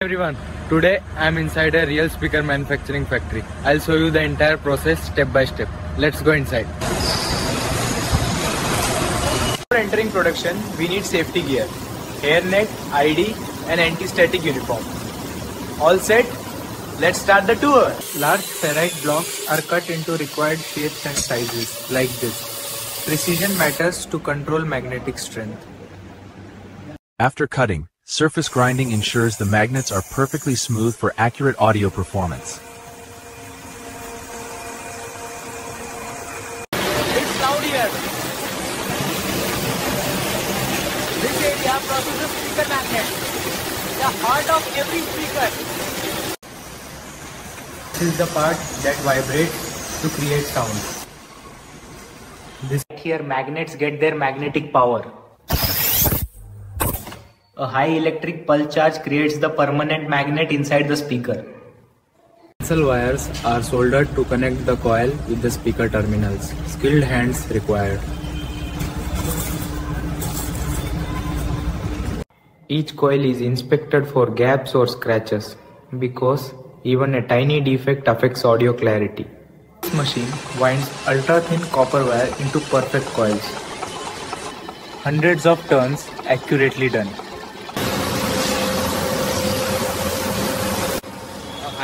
everyone, today I'm inside a real speaker manufacturing factory. I'll show you the entire process step by step. Let's go inside. for entering production, we need safety gear, hairnet, ID and anti-static uniform. All set? Let's start the tour. Large ferrite blocks are cut into required shapes and sizes like this. Precision matters to control magnetic strength. After cutting, surface grinding ensures the magnets are perfectly smooth for accurate audio performance. It's loud here. This area produces speaker magnet, the heart of every speaker. This is the part that vibrates to create sound. This here magnets get their magnetic power. A high electric pulse charge creates the permanent magnet inside the speaker. Tinsel wires are soldered to connect the coil with the speaker terminals. Skilled hands required. Each coil is inspected for gaps or scratches because even a tiny defect affects audio clarity. This machine winds ultra thin copper wire into perfect coils. Hundreds of turns accurately done.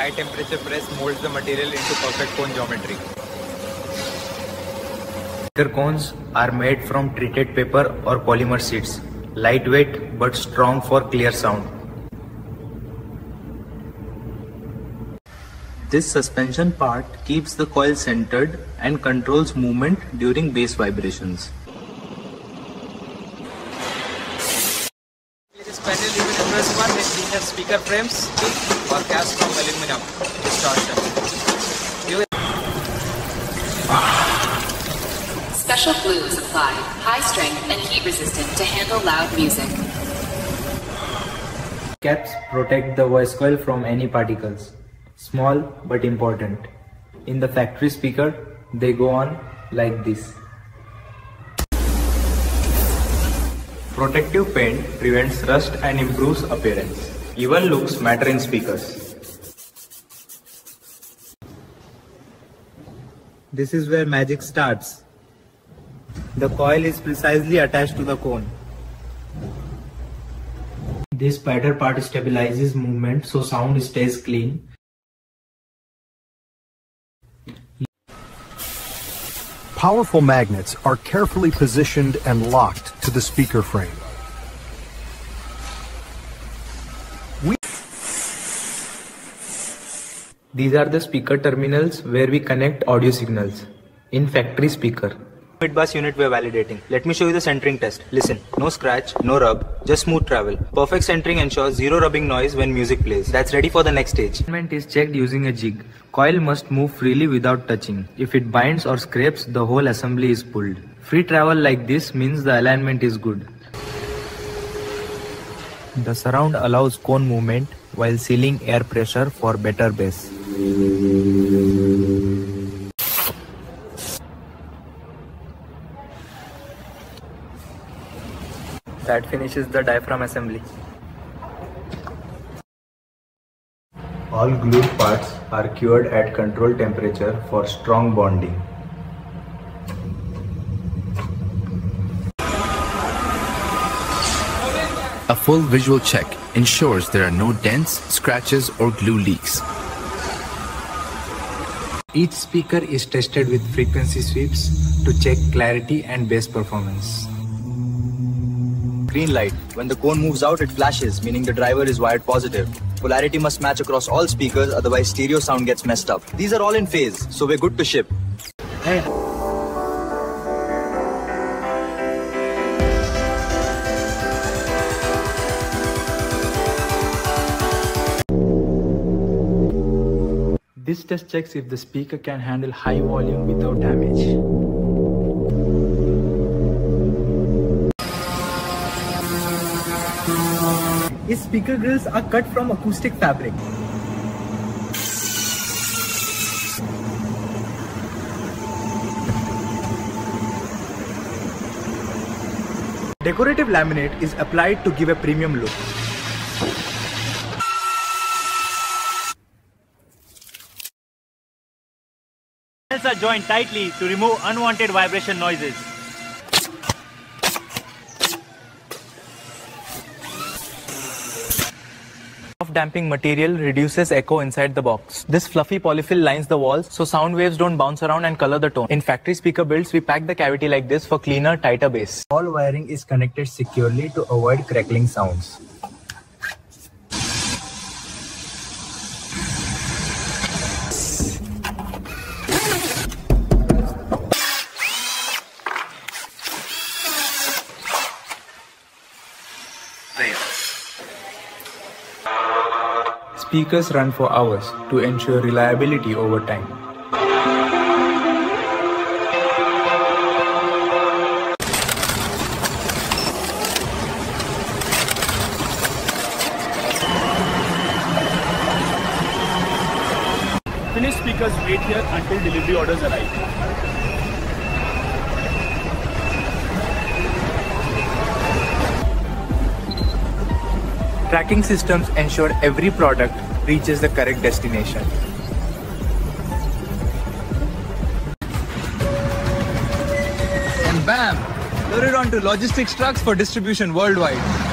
High temperature press molds the material into perfect cone geometry. Speaker cones are made from treated paper or polymer sheets, lightweight but strong for clear sound. This suspension part keeps the coil centered and controls movement during bass vibrations. This panel an impressive one with speaker frames or cast from aluminum distortion. You will Special glue is applied, high strength and heat resistant to handle loud music. Caps protect the voice coil from any particles. Small but important. In the factory speaker, they go on like this. Protective paint prevents rust and improves appearance. Even looks matter in speakers. This is where magic starts. The coil is precisely attached to the cone. This spider part stabilizes movement so sound stays clean. Powerful magnets are carefully positioned and locked to the speaker frame. These are the speaker terminals where we connect audio signals. In factory speaker. Mid bass unit we're validating. Let me show you the centering test. Listen, no scratch, no rub, just smooth travel. Perfect centering ensures zero rubbing noise when music plays. That's ready for the next stage. Alignment is checked using a jig. Coil must move freely without touching. If it binds or scrapes, the whole assembly is pulled. Free travel like this means the alignment is good. The surround allows cone movement while sealing air pressure for better bass. That finishes the diaphragm assembly. All glued parts are cured at controlled temperature for strong bonding. A full visual check ensures there are no dents, scratches, or glue leaks. Each speaker is tested with frequency sweeps to check clarity and bass performance. Green light. When the cone moves out, it flashes, meaning the driver is wired positive. Polarity must match across all speakers, otherwise stereo sound gets messed up. These are all in phase, so we're good to ship. This test checks if the speaker can handle high volume without damage. These speaker grills are cut from acoustic fabric. Decorative laminate is applied to give a premium look. Are joined tightly to remove unwanted vibration noises. damping material reduces echo inside the box. This fluffy polyfill lines the walls so sound waves don't bounce around and color the tone. In factory speaker builds, we pack the cavity like this for cleaner, tighter bass. All wiring is connected securely to avoid crackling sounds. Speakers run for hours to ensure reliability over time. Finished speakers wait here until delivery orders arrive. Tracking systems ensure every product reaches the correct destination. And bam! Loaded onto logistics trucks for distribution worldwide.